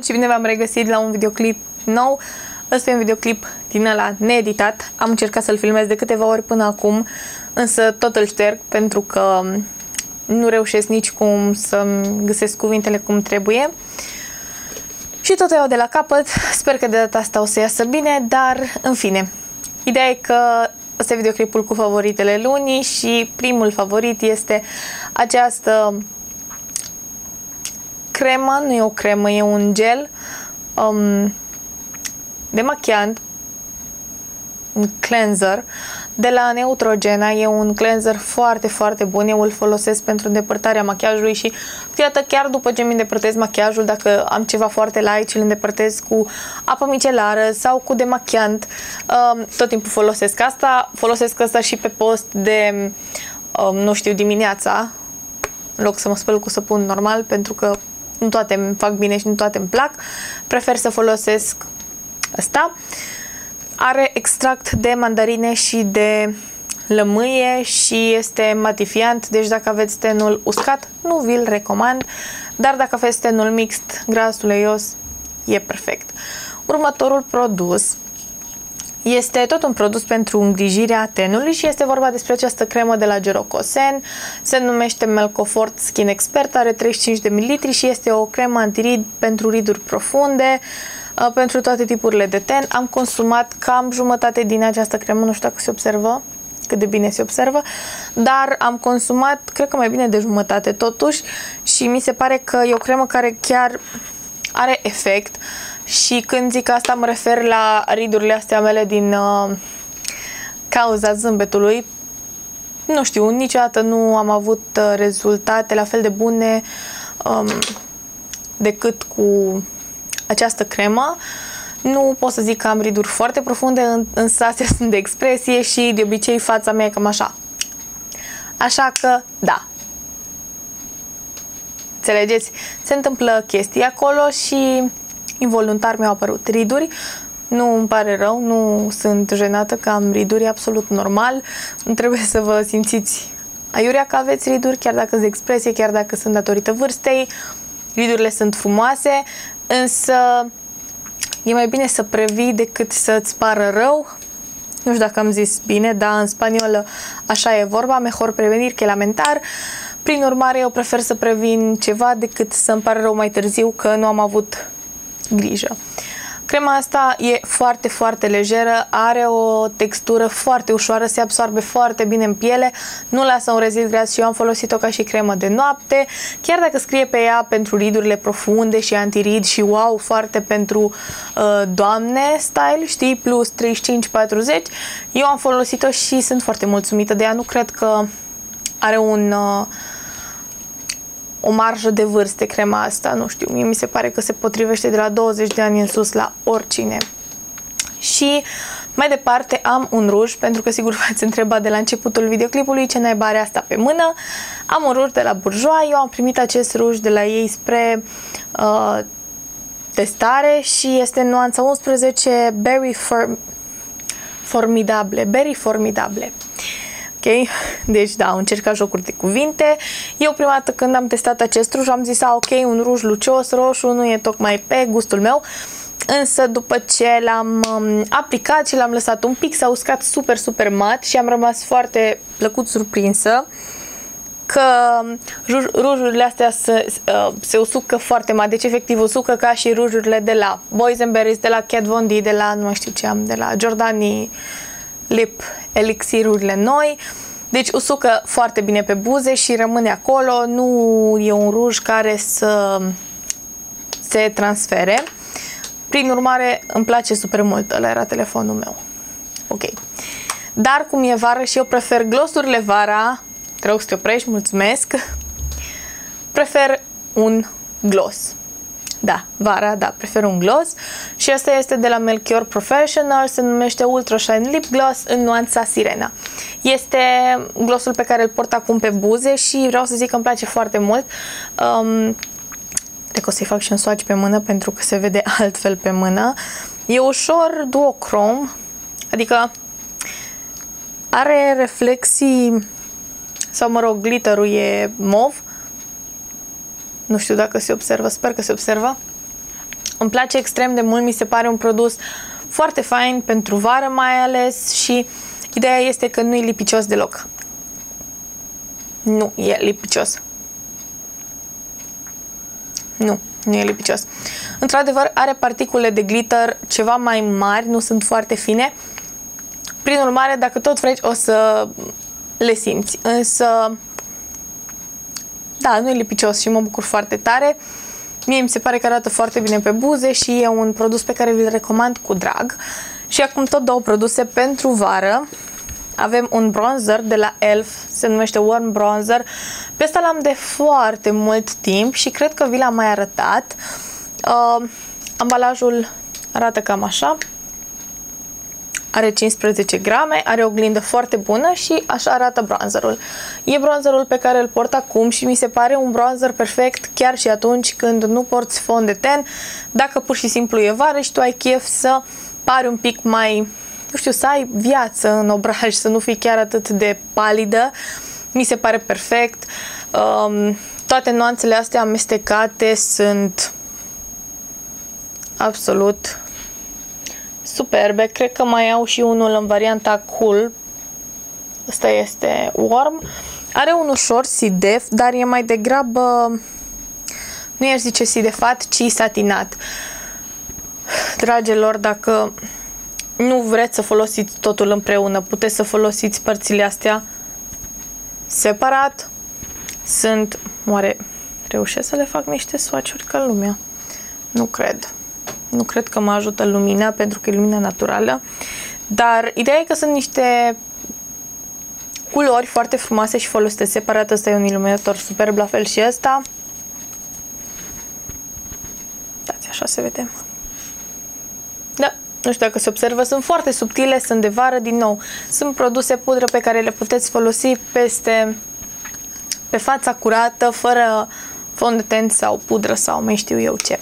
Și bine v-am regăsit la un videoclip nou. Ăsta e un videoclip din ăla needitat. Am încercat să-l filmez de câteva ori până acum, însă tot îl șterg pentru că nu reușesc nici cum să-mi găsesc cuvintele cum trebuie. Și tot iau de la capăt. Sper că de data asta o să iasă bine, dar în fine. Ideea e că ăsta e videoclipul cu favoritele lunii și primul favorit este această cremă, nu e o cremă, e un gel um, demachiant, un cleanser de la Neutrogena. E un cleanser foarte, foarte bun. Eu îl folosesc pentru îndepărtarea machiajului și câteodată chiar după ce mi îndepărtez machiajul, dacă am ceva foarte light și îl îndepărtez cu apă micelară sau cu demachiant, um, tot timpul folosesc asta. Folosesc asta și pe post de, um, nu știu, dimineața, în loc să mă spăl cu săpun normal, pentru că nu toate îmi fac bine și nu toate îmi plac. Prefer să folosesc ăsta. Are extract de mandarine și de lămâie și este matifiant, deci dacă aveți tenul uscat, nu vi-l recomand, dar dacă aveți tenul mixt, gras, uleios, e perfect. Următorul produs este tot un produs pentru îngrijirea tenului și este vorba despre această cremă de la Gerocosen. Se numește Melcofort Skin Expert, are 35 de ml și este o cremă antirid pentru riduri profunde, uh, pentru toate tipurile de ten. Am consumat cam jumătate din această cremă, nu știu dacă se observă cât de bine se observă, dar am consumat, cred că mai bine de jumătate totuși și mi se pare că e o cremă care chiar are efect. Uh, și când zic asta mă refer la ridurile astea mele din uh, cauza zâmbetului. Nu știu, niciodată nu am avut uh, rezultate la fel de bune um, decât cu această cremă. Nu pot să zic că am riduri foarte profunde, însă astea sunt de expresie și de obicei fața mea e cam așa. Așa că, da. Înțelegeți? Se întâmplă chestii acolo și involuntar mi-au apărut riduri. Nu îmi pare rău, nu sunt jenată că am riduri, absolut normal. Nu trebuie să vă simțiți aiurea că aveți riduri, chiar dacă sunt expresie, chiar dacă sunt datorită vârstei. Ridurile sunt frumoase, însă e mai bine să previi decât să-ți pară rău. Nu știu dacă am zis bine, dar în spaniolă așa e vorba, mejor prevenir que lamentar. Prin urmare, eu prefer să previn ceva decât să-mi pare rău mai târziu că nu am avut grijă. Crema asta e foarte, foarte lejeră, are o textură foarte ușoară, se absorbe foarte bine în piele, nu lasă un rezid gras și eu am folosit-o ca și cremă de noapte, chiar dacă scrie pe ea pentru ridurile profunde și antirid și wow, foarte pentru uh, doamne style, știi, plus 35-40, eu am folosit-o și sunt foarte mulțumită de ea, nu cred că are un... Uh, o marjă de vârste crema asta, nu știu, mie mi se pare că se potrivește de la 20 de ani în sus la oricine. Și mai departe am un ruj, pentru că sigur v-ați întrebat de la începutul videoclipului ce naiba are asta pe mână. Am un ruj de la Bourjois, eu am primit acest ruj de la ei spre uh, testare și este nuanța 11 Berry Form Formidable, Berry Formidable. Ok? Deci, da, am încercat jocuri de cuvinte. Eu prima dată când am testat acest ruj am zis, a, ok, un ruj lucios, roșu, nu e tocmai pe gustul meu. Însă după ce l-am um, aplicat și l-am lăsat un pic, s-a uscat super, super mat și am rămas foarte plăcut surprinsă că ruj, rujurile astea se, uh, se usucă foarte mat, deci efectiv usucă ca și rujurile de la Boysenberries, de la Kat Von D, de la nu mai știu ce am, de la Giordani Lip elixirurile noi. Deci usucă foarte bine pe buze și rămâne acolo, nu e un ruj care să se transfere. Prin urmare, îmi place super mult, ăla era telefonul meu. Ok. Dar cum e vară și eu prefer glosurile vara, te rog să te oprești, mulțumesc, prefer un gloss. Da, vara, da, prefer un gloss. Și asta este de la Melchior Professional, se numește Ultra Shine Lip Gloss în nuanța Sirena. Este glossul pe care îl port acum pe buze și vreau să zic că îmi place foarte mult. Um, Cred că o să-i fac și un swatch pe mână pentru că se vede altfel pe mână. E ușor duocrom, adică are reflexii sau mă rog, glitterul e mov, nu știu dacă se observă, sper că se observă. Îmi place extrem de mult, mi se pare un produs foarte fain pentru vară mai ales și ideea este că nu e lipicios deloc. Nu e lipicios. Nu, nu e lipicios. Într-adevăr, are particule de glitter ceva mai mari, nu sunt foarte fine. Prin urmare, dacă tot vrei, o să le simți. Însă, da, nu e lipicios și mă bucur foarte tare. Mie mi se pare că arată foarte bine pe buze și e un produs pe care vi-l recomand cu drag. Și acum tot două produse pentru vară. Avem un bronzer de la ELF, se numește Warm Bronzer. Pe ăsta l-am de foarte mult timp și cred că vi l-am mai arătat. Uh, ambalajul arată cam așa. Are 15 grame, are o glindă foarte bună și așa arată bronzerul. E bronzerul pe care îl port acum și mi se pare un bronzer perfect chiar și atunci când nu porți fond de ten, dacă pur și simplu e vară și tu ai chef să pari un pic mai, nu știu, să ai viață în obraj, să nu fii chiar atât de palidă, mi se pare perfect. Um, toate nuanțele astea amestecate sunt absolut superbe. Cred că mai au și unul în varianta cool. Ăsta este warm. Are un ușor sidef, dar e mai degrabă nu i-aș zice sidefat, ci satinat. Dragilor, dacă nu vreți să folosiți totul împreună, puteți să folosiți părțile astea separat. Sunt, oare reușesc să le fac niște swatch-uri ca lumea? Nu cred. Nu cred că mă ajută lumina, pentru că e lumina naturală. Dar ideea e că sunt niște culori foarte frumoase și folosite separat. Asta e un iluminator superb, la fel și ăsta. Dați așa se vede. Da, nu știu dacă se observă, sunt foarte subtile, sunt de vară din nou. Sunt produse pudră pe care le puteți folosi peste pe fața curată, fără fond de tent sau pudră sau mai știu eu ce.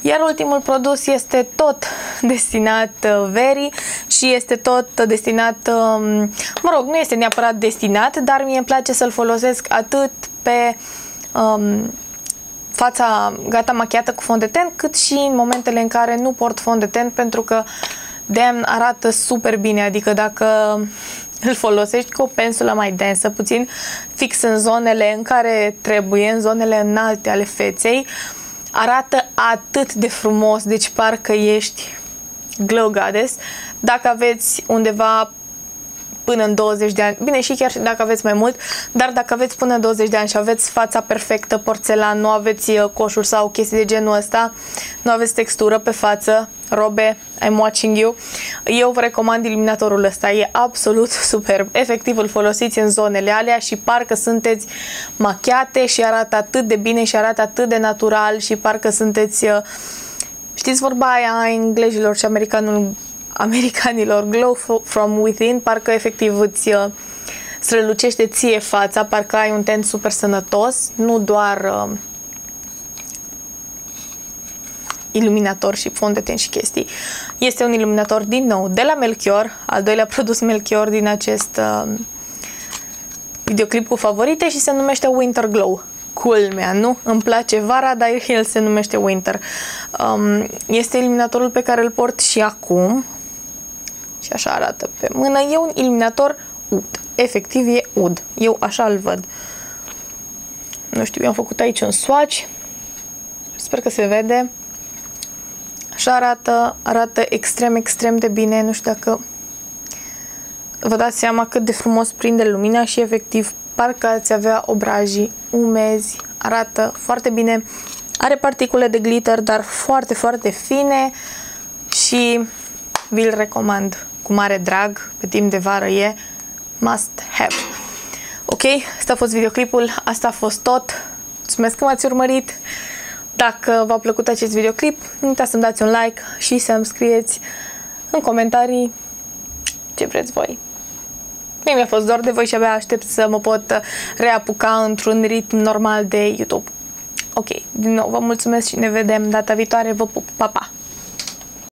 Iar ultimul produs este tot destinat uh, verii și este tot destinat, um, mă rog, nu este neapărat destinat, dar mie îmi place să-l folosesc atât pe um, fața gata machiată cu fond de ten, cât și în momentele în care nu port fond de ten, pentru că damn, arată super bine, adică dacă îl folosești cu o pensulă mai densă, puțin fix în zonele în care trebuie, în zonele înalte ale feței, uh, arată atât de frumos, deci parcă ești glow goddess. Dacă aveți undeva până în 20 de ani, bine și chiar și dacă aveți mai mult, dar dacă aveți până în 20 de ani și aveți fața perfectă, porțelan, nu aveți uh, coșuri sau chestii de genul ăsta, nu aveți textură pe față, robe, I'm watching you, eu vă recomand iluminatorul ăsta, e absolut superb. Efectiv îl folosiți în zonele alea și parcă sunteți machiate și arată atât de bine și arată atât de natural și parcă sunteți uh, Știți vorba aia a englezilor și americanul americanilor Glow from Within, parcă efectiv îți uh, strălucește ție fața, parcă ai un tent super sănătos, nu doar uh, iluminator și fond de ten și chestii. Este un iluminator din nou de la Melchior, al doilea produs Melchior din acest uh, videoclip cu favorite și se numește Winter Glow. Culmea, nu? Îmi place vara, dar el se numește Winter. Um, este iluminatorul pe care îl port și acum. Și așa arată pe mână. E un iluminator ud. Efectiv e ud. Eu așa îl văd. Nu știu, i-am făcut aici un swatch. Sper că se vede. Așa arată, arată extrem, extrem de bine. Nu știu dacă vă dați seama cât de frumos prinde lumina și efectiv parcă ați avea obrajii umezi. Arată foarte bine. Are particule de glitter, dar foarte, foarte fine și vi-l recomand cu mare drag, pe timp de vară e must have. Ok, asta a fost videoclipul, asta a fost tot. Mulțumesc că m-ați urmărit. Dacă v-a plăcut acest videoclip, nu uitați să-mi dați un like și să-mi scrieți în comentarii ce vreți voi. Mie mi-a fost dor de voi și abia aștept să mă pot reapuca într-un ritm normal de YouTube. Ok, din nou vă mulțumesc și ne vedem data viitoare. Vă pup, pa, pa!